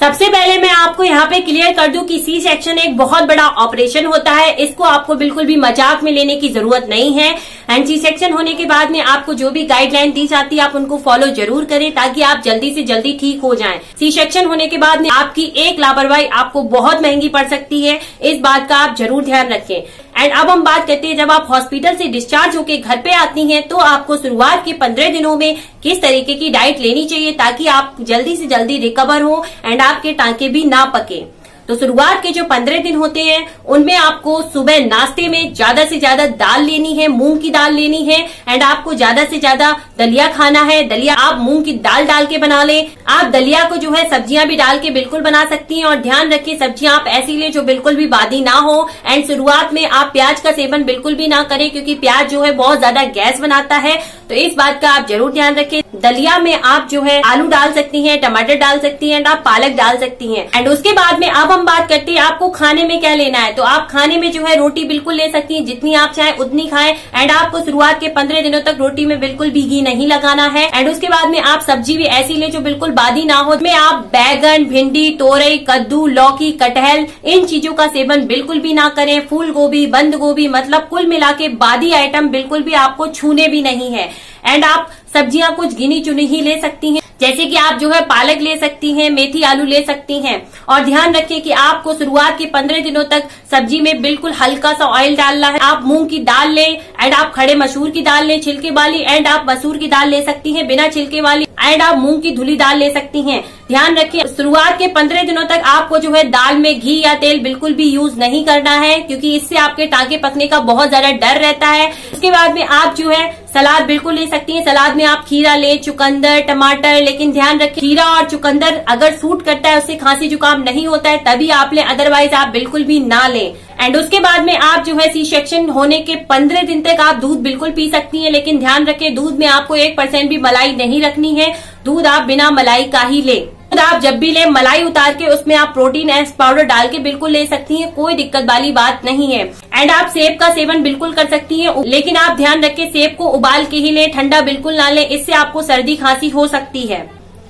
सबसे पहले मैं आपको यहाँ पे क्लियर कर दूँ कि सी सेक्शन एक बहुत बड़ा ऑपरेशन होता है। इसको आपको बिल्कुल भी मज़ाक में लेने की ज़रूरत नहीं है। एंड सी सेक्शन होने के बाद में आपको जो भी गाइडलाइन दी जाती है, आप उनको फॉलो ज़रूर करें ताकि आप जल्दी से जल्दी ठीक हो जाएँ। सी सेक्शन होने के बाद में आपकी एक लापरवाही आपको बहुत महँगी पड़ सकती है। इस बात का आप ज़रूर ध्यान रखें। एंड अब हम बात करते हैं, जब आप हॉस्पिटल से डिस्चार्ज होकर घर पे आती हैं तो आपको शुरुआत के पंद्रह दिनों में किस तरीके की डाइट लेनी चाहिए ताकि आप जल्दी से जल्दी रिकवर हो एंड आपके टांके भी ना पके। तो शुरुआत के जो पंद्रह दिन होते हैं, उनमें आपको सुबह नाश्ते में ज़्यादा से ज़्यादा दाल लेनी है, मूंग की दाल लेनी है एंड आपको ज़्यादा से ज़्यादा दलिया खाना है। दलिया आप मूंग की दाल डाल के बना लें। आप दलिया को जो है सब्ज़ियाँ भी डाल के बिल्कुल बना सकती हैं, और ध्यान रखिए सब्ज़ियाँ आप ऐसी लें जो बिल्कुल भी बादी ना हो। एंड शुरुआत में आप प्याज का सेवन बिल्कुल भी ना करें, क्योंकि प्याज जो है बहुत ज़्यादा गैस बनाता है। तो इस बात का आप ज़रूर ध्यान रखें। दलिया में आप जो है आलू डाल सकती हैं, टमाटर डाल सकती हैं एंड आप पालक डाल सकती हैं। एंड उसके बाद में अब हम बात करते हैं, आपको खाने में क्या लेना है? तो आप खाने में जो है रोटी बिल्कुल ले सकती हैं, जितनी आप चाहे उतनी खाएँ एंड आपको शुरुआत के पंद्रह दिनों तक रोटी में बिल्कुल भी घी नहीं लगाना है एंड उसके बाद में आप सब्ज़ी भी ऐसी ले जो बिल्कुल बादी ना हो में आप बैगन, भिंडी, तोरई, कद्दू, लौकी, कटहल, इन चीज़ों का सेवन बिल्कुल भी ना करें, फूल गोभी, बंद गोभी मतलब कुल मिला के बादी आइटम बिल्कुल भी आपको छूने भी नहीं है एंड आप सब्ज़ियाँ कुछ गिनी चुनी ही ले सकती हैं। जैसे कि आप जो है पालक ले सकती हैं, मेथी आलू ले सकती हैं। और ध्यान रखें कि आपको शुरुआत के पंद्रह दिनों तक सब्ज़ी में बिल्कुल हल्का सा ऑयल डालना है। आप मूंग की दाल लें एंड आप खड़े मसूर की दाल लें, छिलके वाली एंड आप मसूर की दाल ले सकती हैं। बिना छिलके वाली एंड आप मूंग की धुली दाल ले सकती हैं। ध्यान रखिए, शुरुआत के पंद्रह दिनों तक आपको जो है दाल में घी या तेल बिल्कुल भी यूज़ नहीं करना है, क्योंकि इससे आपके टांके पकने का बहुत ज़्यादा डर रहता है। उसके बाद में आप जो है सलाद बिल्कुल ले सकती हैं। सलाद में आप खीरा ले, चुकंदर, टमाटर, लेकिन ध्यान रखें खीरा और चुकंदर अगर सूट करता है, उससे खांसी जुकाम नहीं होता है, तभी आप लें अदरवाइज़ आप बिल्कुल भी ना लें। एंड उसके बाद में आप जो है सी सेक्शन होने के पंद्रह दिन तक आप दूध बिल्कुल पी सकती हैं, लेकिन ध्यान रखें दूध में आपको एक परसेंट भी मलाई नहीं रखनी है। दूध आप बिना मलाई का ही लें। दूध आप जब भी लें, मलाई उतार के उसमें आप प्रोटीन एस पाउडर डाल के बिल्कुल ले सकती हैं, कोई दिक्कत वाली बात नहीं है। एंड आप सेब का सेवन बिल्कुल कर सकती हैं लेकिन आप ध्यान रखें, सेब को उबाल के ही लें, ठंडा बिल्कुल ना लें, इससे आपको सर्दी खांसी हो सकती है।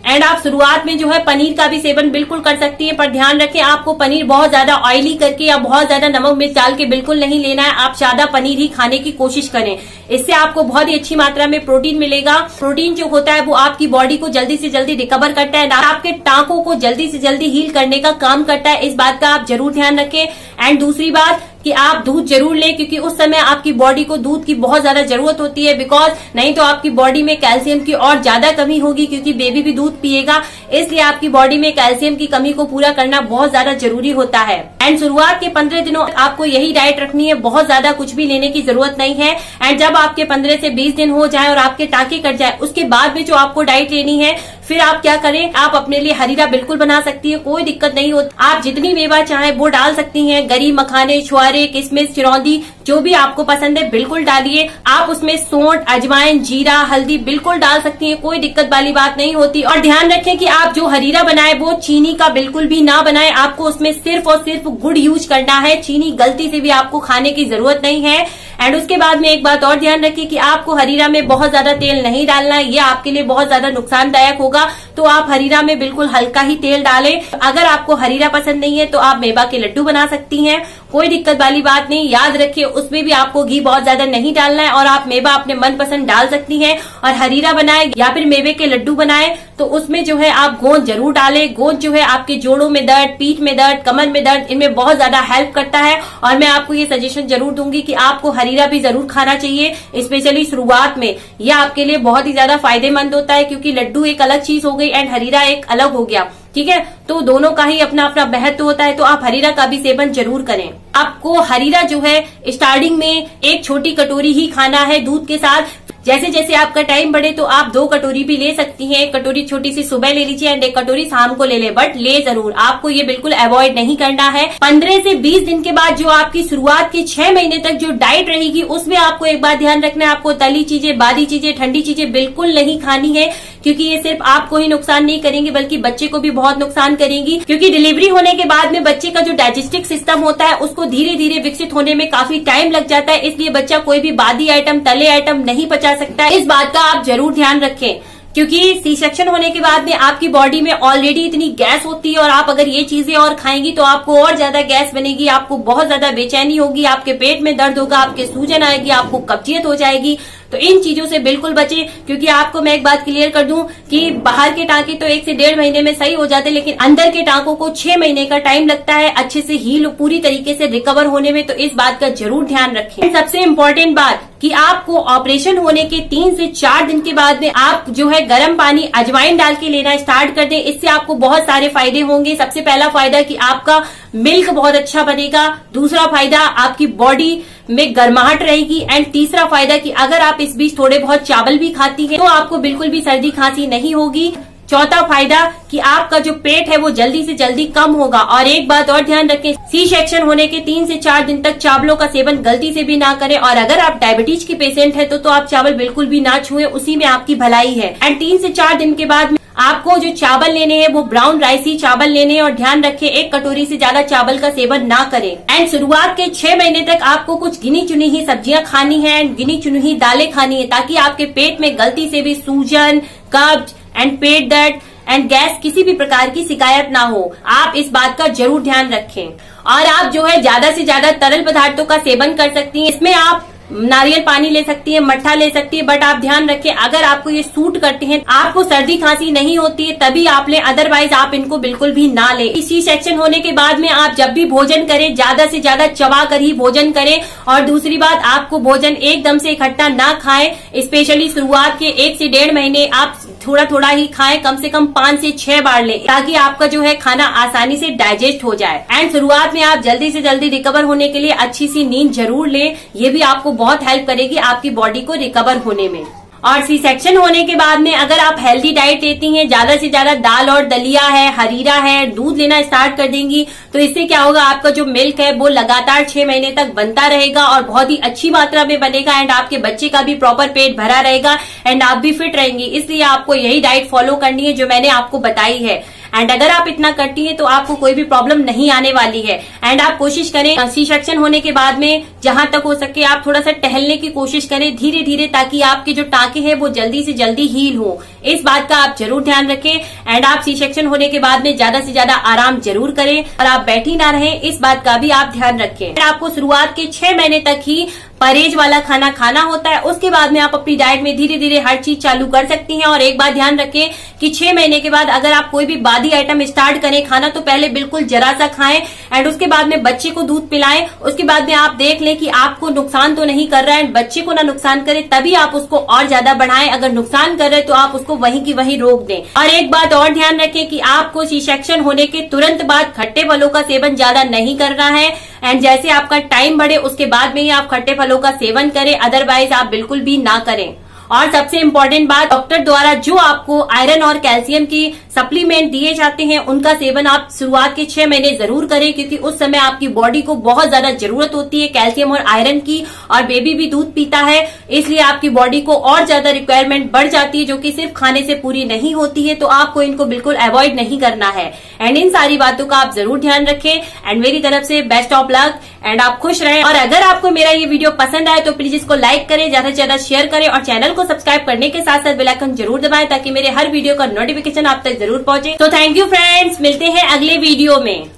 एंड आप शुरुआत में जो है पनीर का भी सेवन बिल्कुल कर सकती है, पर ध्यान रखें, आपको पनीर बहुत ज़्यादा ऑयली करके या बहुत ज़्यादा नमक मिर्च डाल के बिल्कुल नहीं लेना है। आप ज़्यादा पनीर ही खाने की कोशिश करें। इससे आपको बहुत ही अच्छी मात्रा में प्रोटीन मिलेगा। प्रोटीन जो होता है वो आपकी बॉडी को जल्दी से जल्दी रिकवर करता है। आपके टांकों को जल्दी से जल्दी हील करने का काम करता है। इस बात का आप ज़रूर ध्यान रखें। एंड दूसरी बात कि आप दूध ज़रूर लें, क्योंकि उस समय आपकी बॉडी को दूध की बहुत ज़्यादा ज़रूरत होती है बिकॉज़ नहीं तो आपकी बॉडी में कैल्शियम की और ज़्यादा कमी होगी, क्योंकि बेबी भी दूध पिएगा, इसलिए आपकी बॉडी में कैल्शियम की कमी को पूरा करना बहुत ज़्यादा ज़रूरी होता है। एंड शुरुआत के पंद्रह दिनों आपको यही डाइट रखनी है, बहुत ज़्यादा कुछ भी लेने की ज़रूरत नहीं है। एंड जब आपके पंद्रह से बीस दिन हो जाए और आपके टाके कट जाए, उसके बाद में जो आपको डाइट लेनी है फिर आप क्या करें? आप अपने लिए हरीरा बिल्कुल बना सकती है, कोई दिक्कत नहीं होती। आप जितनी मेवा चाहे, वो डाल सकती हैं। गरी मखाने, छुआरे किसमिस चिरौंदी, जो भी आपको पसंद है, बिल्कुल डालिए। आप उसमें सोंठ, अजवाइन, जीरा, हल्दी बिल्कुल डाल सकती है, कोई दिक्कत वाली बात नहीं होती। और ध्यान रखें कि आप जो हरीरा बनाए, वो चीनी का बिल्कुल भी ना बनाए। आपको उसमें सिर्फ़ और सिर्फ़ गुड़ यूज़ करना है। चीनी गलती से भी आपको खाने की ज़रूरत नहीं है। एंड उसके बाद में एक बात और ध्यान रखिए कि आपको हरीरा में बहुत ज़्यादा तेल नहीं डालना है। ये आपके लिए बहुत ज़्यादा नुकसानदायक होगा। तो आप हरीरा में बिल्कुल हल्का ही तेल डालें। अगर आपको हरीरा पसंद नहीं है तो आप मेवा के लड्डू बना सकती हैं। कोई दिक्कत वाली बात नहीं, याद रखिए, उसमें भी आपको घी बहुत ज़्यादा नहीं डालना है और आप मेवा अपने मनपसंद डाल सकती हैं और हरीरा बनाए या फिर मेवे के लड्डू बनाए। तो उसमें जो है आप गोंद ज़रूर डालें। गोंद जो है आपके जोड़ों में दर्द, पीठ में दर्द, कमर में दर्द, इनमें बहुत ज़्यादा हेल्प करता है। और मैं आपको ये सजेशन ज़रूर दूँगी कि आपको हरीरा भी ज़रूर खाना चाहिए, स्पेशली शुरुआत में। यह आपके लिए बहुत ही ज़्यादा फ़ायदेमंद होता है, क्योंकि लड्डू एक अलग चीज़ हो गई एंड हरीरा एक अलग हो गया। ठीक है? तो दोनों का ही अपना अपना महत्व होता है तो आप हरीरा का भी सेवन ज़रूर करें। आपको हरीरा जो है स्टार्टिंग में एक छोटी कटोरी ही खाना है दूध के साथ। जैसे जैसे आपका टाइम बढ़े तो आप दो कटोरी भी ले सकती हैं। एक कटोरी छोटी सी सुबह ले लीजिए एंड एक कटोरी शाम को ले ले। बट ले ज़रूर। आपको ये बिल्कुल अवॉइड नहीं करना है। पंद्रह से बीस दिन के बाद जो आपकी शुरुआत की छह महीने तक जो डाइट रहेगी, उसमें आपको एक बार ध्यान रखना है। आपको तली चीज़ें, बादी चीज़ें, ठंडी चीज़ें बिल्कुल नहीं खानी है। क्योंकि ये सिर्फ़ आपको ही नुकसान नहीं करेंगे, बल्कि बच्चे को भी बहुत नुकसान करेंगी। क्योंकि डिलीवरी होने के बाद में बच्चे का जो डाइजेस्टिव सिस्टम होता है, उसको धीरे धीरे विकसित होने में काफ़ी टाइम लग जाता है। इसलिए बच्चा कोई भी बादी आइटम, तले आइटम नहीं पचा सकता इस बात का आप ज़रूर ध्यान रखें। क्योंकि सी सेक्शन होने के बाद में आपकी बॉडी में ऑलरेडी इतनी गैस होती है और आप अगर ये चीज़ें और खाएँगी तो आपको और ज़्यादा गैस बनेगी, आपको बहुत ज़्यादा बेचैनी होगी, आपके पेट में दर्द होगा, आपके सूजन आएगी, आपको कब्जियत हो जाएगी। तो इन चीज़ों से बिल्कुल बचे, क्योंकि आपको मैं एक बात क्लियर कर दूँ कि बाहर के टांके तो एक से डेढ़ महीने में सही हो जाते हैं, लेकिन अंदर के टांकों को छह महीने का टाइम लगता है अच्छे से हील पूरी तरीके से रिकवर होने में तो इस बात का ज़रूर ध्यान रखें। सबसे इम्पोर्टेंट बात कि आपको ऑपरेशन होने के तीन से चार दिन के बाद में आप जो है गर्म पानी अजवाइन डाल के लेना स्टार्ट कर दें, इससे आपको बहुत सारे फ़ायदे होंगे। सबसे पहला फ़ायदा कि आपका मिल्क बहुत अच्छा बनेगा। दूसरा फ़ायदा आपकी बॉडी में गर्माहट रहेगी। एंड तीसरा फ़ायदा कि अगर आप इस बीच थोड़े बहुत चावल भी खाती हैं तो आपको बिल्कुल भी सर्दी खांसी नहीं होगी। चौथा फ़ायदा कि आपका जो पेट है वो जल्दी से जल्दी कम होगा। और एक बात और ध्यान रखें सी सेक्शन होने के तीन से चार दिन तक चावलों का सेवन गलती से भी ना करें। और अगर आप डायबिटीज़ के पेशेंट है तो, तो आप चावल बिल्कुल भी ना छुए उसी में आपकी भलाई है। एंड तीन से चार दिन के बाद आपको जो चावल लेने हैं, वो ब्राउन राइस ही चावल लेने हैं और ध्यान रखें, एक कटोरी से ज़्यादा चावल का सेवन ना करें। एंड शुरुआत के छह महीने तक आपको कुछ गिनी चुनी ही सब्ज़ियाँ खानी है एंड गिनी चुनी ही दालें खानी है, ताकि आपके पेट में गलती से भी सूजन, कब्ज एंड पेट दर्द एंड गैस किसी भी प्रकार की शिकायत ना हो। आप इस बात का ज़रूर ध्यान रखें। और आप जो है ज़्यादा से ज़्यादा तरल पदार्थों का सेवन कर सकती हैं। इसमें आप नारियल पानी ले सकती है, मट्ठा ले सकती है बट आप ध्यान रखें, अगर आपको ये सूट करते हैं, आपको सर्दी खांसी नहीं होती है, तभी आप ले अदरवाइज़ आप इनको बिल्कुल भी ना ले। इसी सेक्शन होने के बाद में आप जब भी भोजन करें, ज़्यादा से ज़्यादा चबा कर ही भोजन करें, और दूसरी बात, आपको भोजन एकदम से इकट्ठा ना खाएँ स्पेशली शुरुआत के एक से डेढ़ महीने आप थोड़ा थोड़ा ही खाएँ, कम से कम पाँच से छह बार लें, ताकि आपका जो है खाना आसानी से डाइजेस्ट हो जाए। एंड शुरुआत में आप जल्दी से जल्दी रिकवर होने के लिए अच्छी सी नींद ज़रूर लें। ये भी आपको बहुत हेल्प करेगी आपकी बॉडी को रिकवर होने में। और सी सेक्शन होने के बाद में अगर आप हेल्दी डाइट लेती हैं, ज़्यादा से ज़्यादा दाल और दलिया है, हरीरा है, दूध लेना स्टार्ट कर देंगी तो इससे क्या होगा, आपका जो मिल्क है, वो लगातार छह महीने तक बनता रहेगा और बहुत ही अच्छी मात्रा में बनेगा एंड आपके बच्चे का भी प्रॉपर पेट भरा रहेगा एंड आप भी फिट रहेंगी। इसलिए आपको यही डाइट फॉलो करनी है जो मैंने आपको बताई है। एंड अगर आप इतना करती हैं तो आपको कोई भी प्रॉब्लम नहीं आने वाली है। एंड आप कोशिश करें सी सेक्शन होने के बाद में जहाँ तक हो सके आप थोड़ा सा टहलने की कोशिश करें धीरे धीरे ताकि आपके जो टाके हैं, वो जल्दी से जल्दी हील हो। इस बात का आप ज़रूर ध्यान रखें। एंड आप सी सेक्शन होने के बाद में ज़्यादा से ज़्यादा आराम ज़रूर करें। और आप बैठी ना रहें, इस बात का भी आप ध्यान रखें। आपको शुरुआत के छह महीने तक ही परहेज वाला खाना खाना होता है, उसके बाद में आप अपनी डाइट में धीरे धीरे हर चीज़ चालू कर सकती हैं और एक बात ध्यान रखें कि छह महीने के बाद अगर आप कोई भी बादी आइटम स्टार्ट करें खाना तो पहले बिल्कुल जरा सा खाएँ एंड उसके बाद में बच्चे को दूध पिलाएँ। उसके बाद में आप देख लें कि आपको नुकसान तो नहीं कर रहा है बच्चे को ना नुकसान करे, तभी आप उसको और ज़्यादा बढ़ाएँ। अगर नुकसान कर रहे तो आप उसको वहीं की वहीं रोक दें। और एक बात और ध्यान रखें कि आपको सी सेक्शन होने के तुरंत बाद खट्टे फलों का सेवन ज़्यादा नहीं करना है। एंड जैसे आपका टाइम बढ़े, उसके बाद में ही आप खट्टे फलों का सेवन करें अदरवाइज़ आप बिल्कुल भी ना करें। और सबसे इम्पोर्टेंट बात डॉक्टर द्वारा जो आपको आयरन और कैल्शियम की सप्लीमेंट दिए जाते हैं, उनका सेवन आप शुरुआत के छह महीने ज़रूर करें, क्योंकि उस समय आपकी बॉडी को बहुत ज़्यादा ज़रूरत होती है कैल्शियम और आयरन की, और बेबी भी दूध पीता है, इसलिए आपकी बॉडी को और ज़्यादा रिक्वायरमेंट बढ़ जाती है, जो कि सिर्फ़ खाने से पूरी नहीं होती है तो आपको इनको बिल्कुल अवॉइड नहीं करना है। एंड इन सारी बातों का आप ज़रूर ध्यान रखें एंड मेरी तरफ़ से बेस्ट ऑफ़ लक एंड आप खुश रहें। और अगर आपको मेरा ये वीडियो पसंद आए तो प्लीज़ इसको लाइक करें, ज़्यादा से ज़्यादा शेयर करें, और चैनल को सब्सक्राइब करने के साथ साथ बेलाइकन ज़रूर दबाए ताकि मेरे हर वीडियो का नोटिफिकेशन आप तक ज़रूर पहुँचे। तो थैंक यू फ्रेंड्स मिलते हैं अगले वीडियो में।